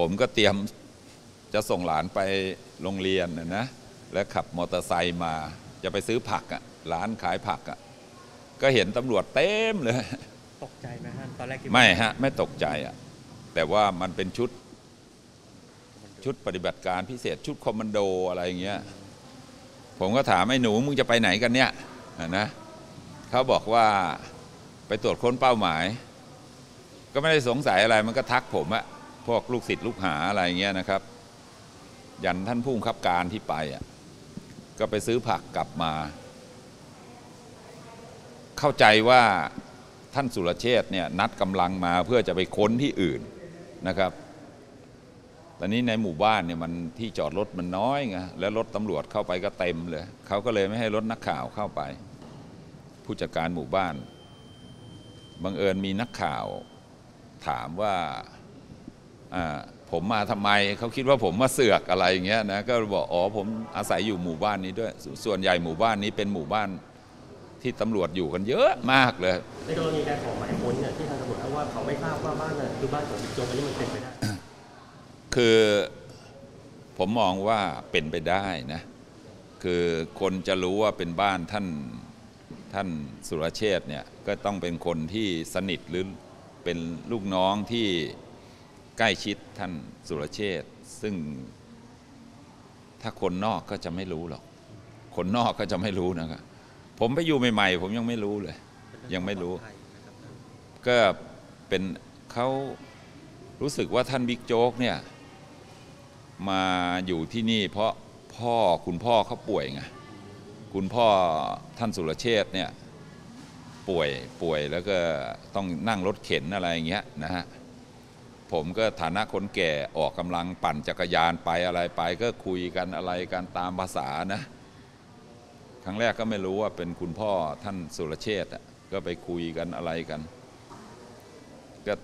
ผมก็เตรียมจะส่งหลานไปโรงเรียนนะนะแล้วขับมอเตอร์ไซค์มาจะไปซื้อผักอะ่ะร้านขายผักอะ่ะก็เห็นตำรวจเต็มเลย ตกใจไหมฮะตอนแรกคิดว่าไม่ฮะ ไม่ตกใจอะ่ะแต่ว่ามันเป็นชุดชุดปฏิบัติการพิเศษชุดคอมมานโดอะไรอย่างเงี้ยผมก็ถามไอ้หนูมึงจะไปไหนกันเนี่ยอะนะเขาบอกว่าไปตรวจค้นเป้าหมาย ก็ไม่ได้สงสัยอะไรมันก็ทักผมอะ พวกลูกศิษย์ลูกหาอะไรเงี้ยนะครับ ยันท่านผู้บังคับการที่ไปอะก็ไปซื้อผักกลับมา เข้าใจว่าท่านสุรเชษ์เนี่ยนัดกำลังมาเพื่อจะไปค้นที่อื่นนะครับตอนนี้ในหมู่บ้านเนี่ยมันที่จอดรถมันน้อยไงแล้วรถตำรวจเข้าไปก็เต็มเลยเขาก็เลยไม่ให้รถนักข่าวเข้าไป ผู้จัดการหมู่บ้านบังเอิญมีนักข่าวถามว่า ผมมาทำไมเขาคิดว่าผมมาเสือกอะไรอย่างเงี้ยนะก็บอกอ๋อผมอาศัยอยู่หมู่บ้านนี้ด้วยสส่วนใหญ่หมู่บ้านนี้เป็นหมู่บ้านที่ตำรวจอยู่กันเยอะมากเลยในกรณีการขอหมายค้นเนี่ยที่ทางตำรวจอ้างว่าเขาไม่ทราบว่าบ้านน่ะคือบ้านของบิ๊กโจ๊กอันนี้มันเป็นไปได้ คือผมมองว่าเป็นไปได้นะคือคนจะรู้ว่าเป็นบ้านท่านท่านสุรเชษฐ์เนี่ยก็ต้องเป็นคนที่สนิทหรือเป็นลูกน้องที่ ใกล้ชิดท่านสุรเชษซึ่งถ้าคนนอกก็จะไม่รู้หรอก คนนอกก็จะไม่รู้นะครับ ผมไปอยู่ใหม่ ๆ ผมยังไม่รู้เลย ยังไม่รู้ ก็เป็นเขารู้สึกว่าท่านบิ๊กโจ๊กเนี่ย มาอยู่ที่นี่ เพราะพ่อคุณพ่อเขาป่วยไงคุณพ่อท่านสุรเชษเนี่ย ป่วยป่วยแล้วก็ต้องนั่งรถเข็นอะไรอย่างเงี้ยนะฮะ ผมก็ฐานะคนแก่ออกกำลังปั่นจักรยานไปอะไรไป ก็คุยกันอะไรกันตามภาษานะ ครั้งแรกก็ไม่รู้ว่าเป็นคุณพ่อท่านสุรเชษฐ์ก็ไปคุยกันอะไรกัน ก็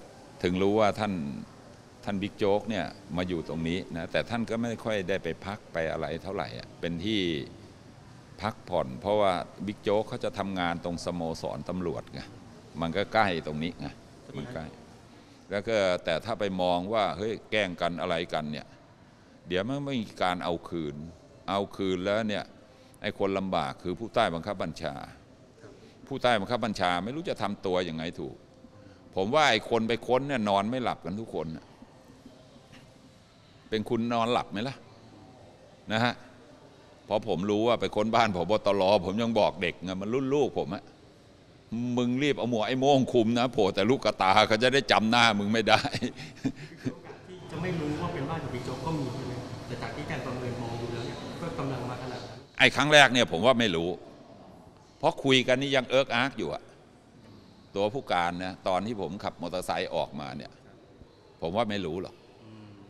ถึงรู้ว่าท่านท่านบิ๊กโจ๊กเนี่ยมาอยู่ตรงนี้นะแต่ท่านก็ไม่ค่อยได้ไปพักไปอะไรเท่าไหร่เป็นที่พักผ่อน เพราะว่าบิ๊กโจ๊กเขาจะทำงานตรงสโมสรตำรวจไงมันก็ใกล้ตรงนี้ไงมันใกล้ แล้วก็แต่ถ้าไปมองว่าเฮ้ยแกล้งกันอะไรกันเนี่ยเดี๋ยวมันไม่มีการเอาคืน เอาคืนแล้วเนี่ยไอ้คนลำบากคือผู้ใต้บังคับบัญชา ผู้ใต้บังคับบัญชาไม่รู้จะทำตัวยังไงถูก ผมว่าไอ้คนไปค้นเนี่ยนอนไม่หลับกันทุกคนเป็นคุณนอนหลับไหมล่ะนะฮะพอผมรู้ว่าไปค้นบ้านผบตรผมยังบอกเด็กไงมันรุ่นลูกผมอะ มึงรีบเอาหมวกไอ้โม่งคุมนะโผล่แต่ลูกกระตาเขาจะได้จำหน้ามึงไม่ได้ที่จะไม่รู้ว่าเป็นบ้านของบิ๊กโจ๊กก็มีใช่ไหมแต่จากที่การประเมินมองดูแล้วเนี่ยก็กำลังมาขนาดนั้นไอ้ครั้งแรกเนี่ยผมว่าไม่รู้ เพราะคุยกันนี่ยังเอิร์กอาร์กอยู่อะตัวผู้การนะตอนที่ผมขับมอเตอร์ไซค์ออกมาเนี่ย ผมว่าไม่รู้หรอก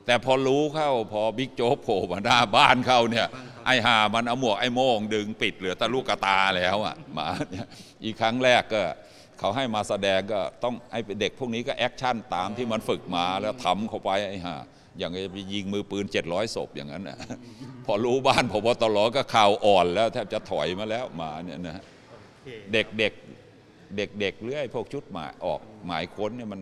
แต่พอรู้เข้าพอบิ๊กโจ๊กโผล่มาหน้าบ้านเข้าเนี่ย ไอ้ห่ามันเอาหมวกไอ้โม่งดึงปิดเหลือแต่ลูกกระตาแล้วอะมาเนี่ยอีกครั้งแรกก็เขาให้มาแสดงก็ต้องไอ้เด็กพวกนี้ก็ action ตามที่มันฝึกมาแล้วทำเข้าไปไอ้ห่าอย่างจะไปยิงมือปืน 700ศพอย่างนั้นนะพอรู้บ้านพบตรก็ข่าวอ่อนแล้วแทบจะถอยมาแล้วมาเนี่ยนะโอเคเด็กเด็กเด็กเด็กๆหรือไอ้พวกชุดหมายออกหมายค้นเนี่ยมัน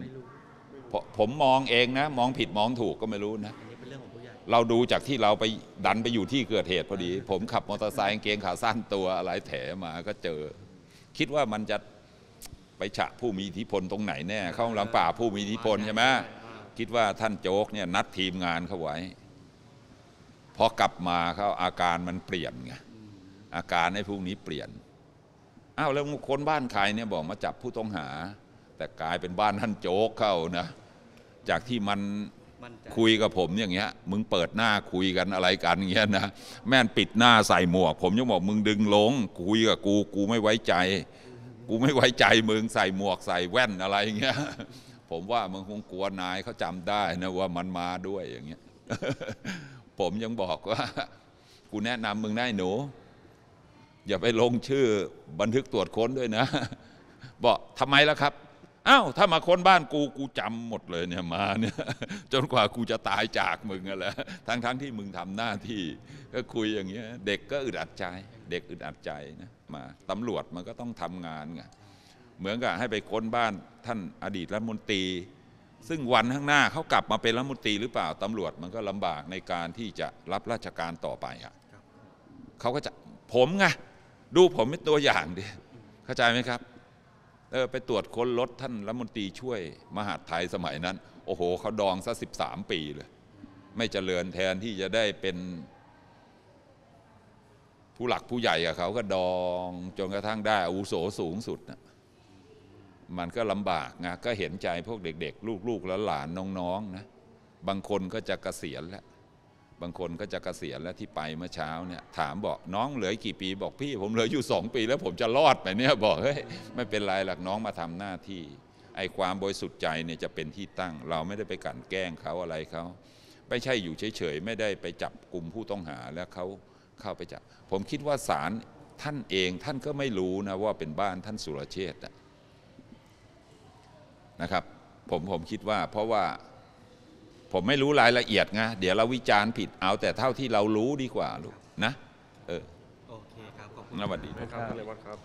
ผมผมมองเองนะ มองผิดมองถูกก็ไม่รู้นะอันนี้เป็นเรื่องของผู้ใหญ่ เราดูจากที่เราไปดันไปอยู่ที่เกิดเหตุพอดี ผมขับมอเตอร์ไซค์กางเกงขาสั้นตัวอะไรแถมาก็เจอ คิดว่ามันจะไปฉะผู้มีอิทธิพลตรงไหนแน่เข้าหลังป่าผู้มีอิทธิพลใช่ไหมคิดว่าท่านโจ๊กเนี่ยนัดทีมงานเขาไว้พอกลับมาเขาอาการมันเปลี่ยนไงอาการในพวกนี้เปลี่ยนอ้าวแล้วคนบ้านใครเนี่ยบอกมาจับผู้ต้องหา แต่กลายเป็นบ้านท่านโจ๊กเข้านะ จากที่มันมั่นใจคุยกับผมอย่างเงี้ย มึงเปิดหน้าคุยกันอะไรกันอย่างเงี้ยนะแม่นปิดหน้าใส่หมวก ผมยังบอกมึงดึงลงคุยกับกูกูไม่ไว้ใจ กูไม่ไว้ใจมึงใส่หมวกใส่แว่นอะไรอย่างเงี้ยผมว่ามึงคงกลัวนายเขาจำได้นะว่ามันมาด้วยอย่างเงี้ยผมยังบอกว่า กูแนะนำมึงได้หนู อย่าไปลงชื่อบันทึกตรวจค้นด้วยนะ บอกทำไมล่ะครับ อ้าวถ้ามาค้นบ้านกูกูจำหมดเลยเนี่ยมาเนี่ยจนกว่ากูจะตายจากมึงอะแหละทั้งทั้งที่มึงทำหน้าที่ ก็คุยอย่างเงี้ยเด็กก็อึดอัดใจ เด็กอึดอัดใจนะมาตำรวจมันก็ต้องทำงานไงเหมือนกับให้ไปค้นบ้านท่านอดีตรัฐมนตรี ซึ่งวันข้างหน้าเขากลับมาเป็นรัฐมนตรีหรือเปล่าตำรวจมันก็ลำบากในการที่จะรับราชการต่อไปอะเขาก็จะผมไงดูผมเป็นตัวอย่างดิเข้าใจไหมครับ เออไปตรวจค้นรถท่านรัฐมนตรีช่วยมหาดไทยสมัยนั้น โอ้โหเขาดองซะสิบสามปีเลย ไม่เจริญแทนที่จะได้เป็นผู้หลักผู้ใหญ่กับเขาก็ดองจนกระทั่งได้อาวุโสสูงสุดนะมันก็ลำบากนะก็เห็นใจพวกเด็ก ๆ ลูกๆหลานๆน้องๆนะบางคนก็จะเกษียณแล้ว บางคนก็จะเกษียณแล้วที่ไปเมื่อเช้าเนี่ยถามบอกน้องเหลือกี่ปีบอกพี่ ผมเหลืออยู่สองปีแล้วผมจะรอดไปเนี่ยบอกเฮ้ยไม่เป็นไรหรอกน้องมาทำหน้าที่ ไอ้ความบริสุทธิ์ใจเนี่ยจะเป็นที่ตั้ง เราไม่ได้ไปกลั่นแกล้งเขาอะไรเขาไม่ใช่อยู่เฉยๆไม่ได้ไปจับกลุ่มผู้ต้องหาแล้วเขาเข้าไปจับ ผมคิดว่าศาลท่านเองท่านก็ไม่รู้นะว่าเป็นบ้านท่านสุรเชษฐ์นะครับผมผมคิดว่าเพราะว่า ผมไม่รู้รายละเอียดไงเดี๋ยวเราวิจารณ์ผิดเอาแต่เท่าที่เรารู้ดีกว่าลูกนะ เออโอเคครับขอบคุณสวัสดีครับท่านเลวัตครับ